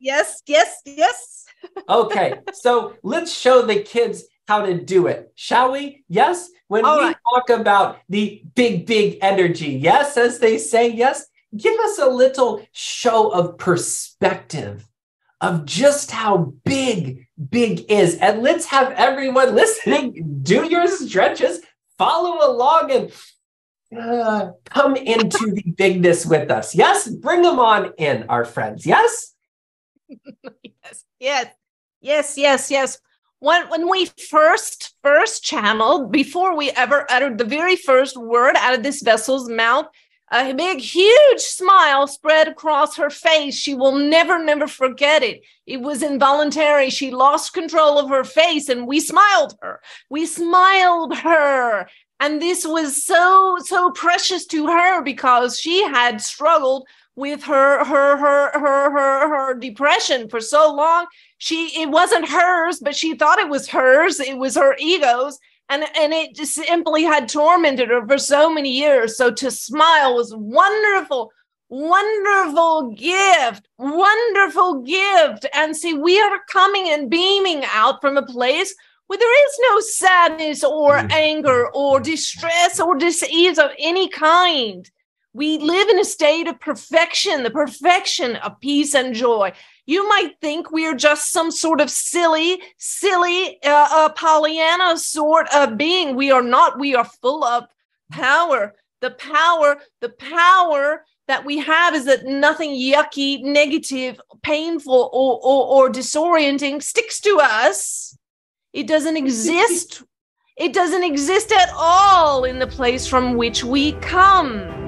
Yes, yes, yes. okay, so let's show the kids how to do it, shall we? Yes. When All we right. talk about the big, big energy, yes, as they say, yes, give us a little show of perspective of just how big big is. And let's have everyone listening do your stretches, follow along, and uh, come into the bigness with us. Yes, bring them on in, our friends. Yes. Yes, yes, yes, yes, yes. When when we first first channeled, before we ever uttered the very first word out of this vessel's mouth, a big, huge smile spread across her face. She will never, never forget it. It was involuntary. She lost control of her face and we smiled her. We smiled her. And this was so, so precious to her because she had struggled with her, her, her, her, her, her depression for so long. She, it wasn't hers, but she thought it was hers. It was her ego's and and it just simply had tormented her for so many years so to smile was wonderful wonderful gift wonderful gift and see we are coming and beaming out from a place where there is no sadness or mm. anger or distress or disease of any kind we live in a state of perfection the perfection of peace and joy you might think we are just some sort of silly, silly uh, uh, Pollyanna sort of being. We are not. We are full of power. The power, the power that we have is that nothing yucky, negative, painful, or, or, or disorienting sticks to us. It doesn't exist. It doesn't exist at all in the place from which we come.